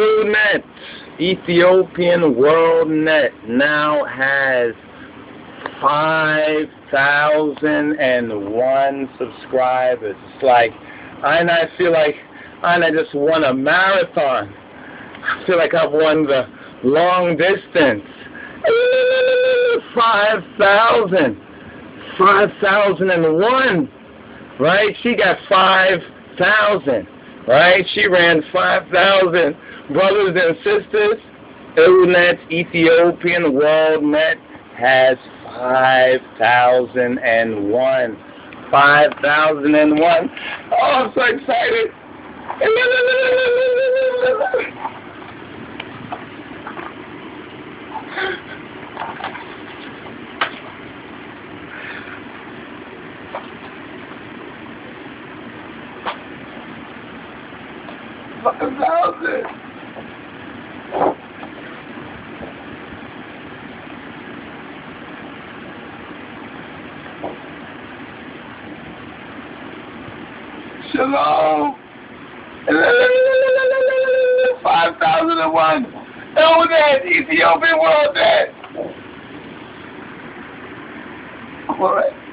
EWNET, Ethiopian World Net, now has 5,001 subscribers. It's like, I, I feel like I just won a marathon. I feel like I've won the long distance. 5,000. 5,001. Right? She got 5,000 right? She ran 5,000 brothers and sisters. EWNET Ethiopian World Net has 5,001. 5,001. Oh, I'm so excited. Fucking thousand. Shalom. Five thousand and one. EWNET Ethiopian world net. All right.